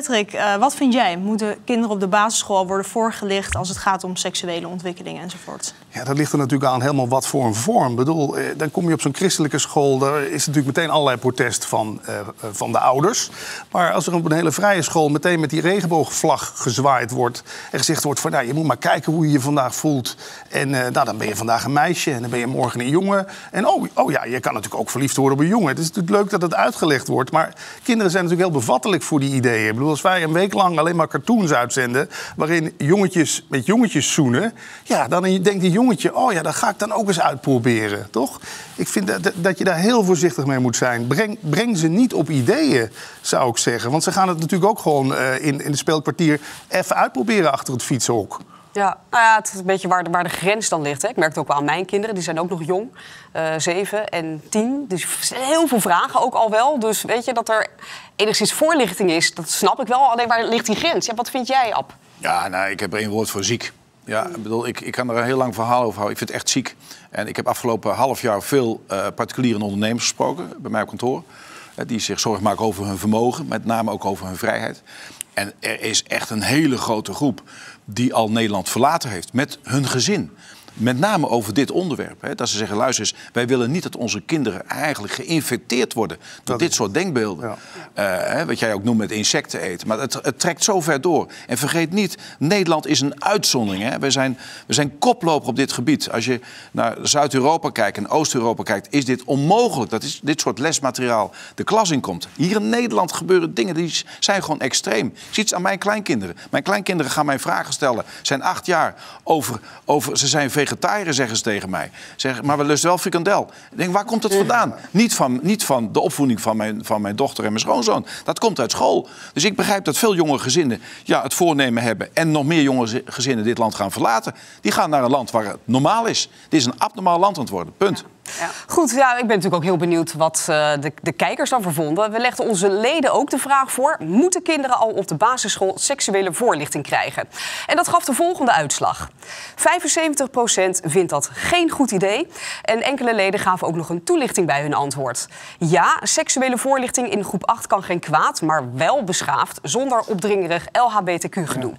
Patrick, uh, wat vind jij? Moeten kinderen op de basisschool worden voorgelicht als het gaat om seksuele ontwikkelingen enzovoort? Ja, dat ligt er natuurlijk aan helemaal wat voor een vorm. Ik bedoel, eh, dan kom je op zo'n christelijke school, daar is natuurlijk meteen allerlei protest van, uh, van de ouders. Maar als er op een hele vrije school meteen met die regenboogvlag gezwaaid wordt en gezegd wordt van nou, je moet maar kijken hoe je je vandaag voelt. En nou, dan ben je vandaag een meisje en dan ben je morgen een jongen. En oh, oh ja, je kan natuurlijk ook verliefd worden op een jongen. Het is natuurlijk leuk dat het uitgelegd wordt. Maar kinderen zijn natuurlijk heel bevattelijk voor die ideeën. Ik bedoel, als wij een week lang alleen maar cartoons uitzenden waarin jongetjes met jongetjes zoenen, ja, dan denkt die jongetje, oh ja, dat ga ik dan ook eens uitproberen, toch? Ik vind dat, dat je daar heel voorzichtig mee moet zijn. Breng, breng ze niet op ideeën, zou ik zeggen. Want ze gaan het natuurlijk ook gewoon uh, in, in het speelkwartier even uitproberen achter het fietshok. Ja, nou ja, het is een beetje waar de, waar de grens dan ligt. Hè. Ik merk het ook wel aan mijn kinderen, die zijn ook nog jong. Uh, zeven en tien. Dus heel veel vragen ook al wel. Dus weet je, dat er enigszins voorlichting is, dat snap ik wel. Alleen waar ligt die grens? Ja, wat vind jij, Ab? Ja, nou, ik heb één woord voor ziek. Ja, ik, bedoel, ik, ik kan er een heel lang verhaal over houden. Ik vind het echt ziek. En ik heb afgelopen half jaar veel uh, particuliere ondernemers gesproken bij mij op kantoor. Uh, die zich zorgen maken over hun vermogen, met name ook over hun vrijheid. En er is echt een hele grote groep die al Nederland verlaten heeft met hun gezin. Met name over dit onderwerp. Hè, dat ze zeggen, luister eens, wij willen niet dat onze kinderen eigenlijk geïnfecteerd worden door dit soort denkbeelden. Ja. Uh, wat jij ook noemt met insecten eten. Maar het, het, trekt zo ver door. En vergeet niet, Nederland is een uitzondering. Hè. We, zijn, we zijn koploper op dit gebied. Als je naar Zuid-Europa kijkt en Oost-Europa kijkt, is dit onmogelijk dat is, dit soort lesmateriaal de klas in komt. Hier in Nederland gebeuren dingen die zijn gewoon extreem. Ik zie het aan mijn kleinkinderen. Mijn kleinkinderen gaan mij vragen stellen. Zijn acht jaar over, over ze zijn vegetariër, zeggen ze tegen mij. Zeg, maar we lusten wel frikandel. Ik denk, waar komt dat vandaan? Niet van, niet van de opvoeding van mijn, van mijn dochter en mijn schoonzoon. Dat komt uit school. Dus ik begrijp dat veel jonge gezinnen ja, het voornemen hebben... en nog meer jonge gezinnen dit land gaan verlaten. Die gaan naar een land waar het normaal is. Dit is een abnormaal land aan het worden. Punt. Ja. Goed, ja, ik ben natuurlijk ook heel benieuwd wat uh, de, de, kijkers dan vonden. We legden onze leden ook de vraag voor... moeten kinderen al op de basisschool seksuele voorlichting krijgen? En dat gaf de volgende uitslag. 75% vindt dat geen goed idee. En enkele leden gaven ook nog een toelichting bij hun antwoord. Ja, seksuele voorlichting in groep 8 kan geen kwaad... maar wel beschaafd, zonder opdringerig LHBTQ-gedoe.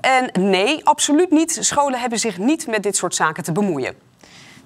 En nee, absoluut niet. Scholen hebben zich niet met dit soort zaken te bemoeien.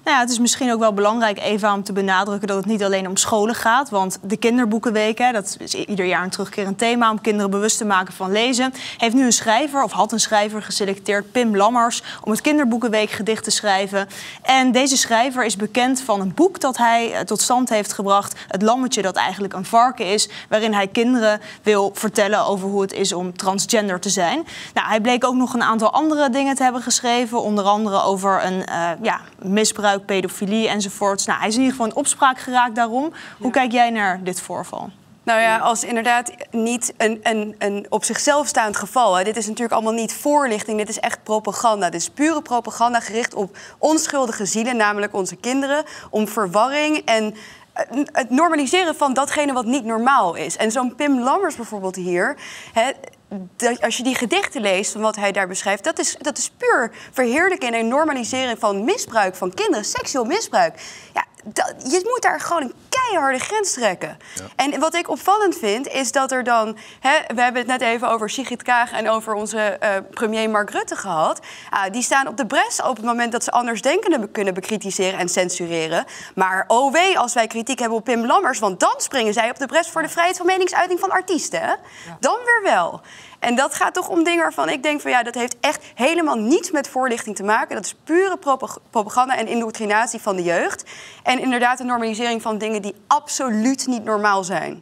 Nou het is misschien ook wel belangrijk even om te benadrukken dat het niet alleen om scholen gaat. Want de kinderboekenweken, dat is ieder jaar een terugkerend thema om kinderen bewust te maken van lezen. Heeft nu een schrijver, of had een schrijver geselecteerd, Pim Lammers, om het kinderboekenweekgedicht te schrijven. En deze schrijver is bekend van een boek dat hij eh, tot stand heeft gebracht. Het lammetje dat eigenlijk een varken is, waarin hij kinderen wil vertellen over hoe het is om transgender te zijn. Nou, hij bleek ook nog een aantal andere dingen te hebben geschreven. Onder andere over een uh, ja, misbruik pedofilie enzovoorts. Nou, hij is in ieder geval in opspraak geraakt daarom. Hoe kijk jij naar dit voorval? Nou ja, als inderdaad niet een, een, een op zichzelf staand geval. Hè. Dit is natuurlijk allemaal niet voorlichting, dit is echt propaganda. Dit is pure propaganda gericht op onschuldige zielen, namelijk onze kinderen. Om verwarring en het normaliseren van datgene wat niet normaal is. En zo'n Pim Lammers bijvoorbeeld hier. Hè, als je die gedichten leest van wat hij daar beschrijft, dat is, dat is puur verheerlijken en normaliseren van misbruik van kinderen, seksueel misbruik. Ja, dat, je moet daar gewoon een keiharde grens trekken. En wat ik opvallend vind, is dat er dan... Hè, we hebben het net even over Sigrid Kaag en over onze uh, premier Mark Rutte gehad. Uh, die staan op de bres op het moment dat ze andersdenkenden kunnen bekritiseren en censureren. Maar oh wee, als wij kritiek hebben op Pim Lammers... want dan springen zij op de bres voor de vrijheid van meningsuiting van artiesten. Hè? Dan weer wel. En dat gaat toch om dingen waarvan ik denk van ja, dat heeft echt helemaal niets met voorlichting te maken. Dat is pure propaganda en indoctrinatie van de jeugd. En inderdaad een normalisering van dingen die absoluut niet normaal zijn.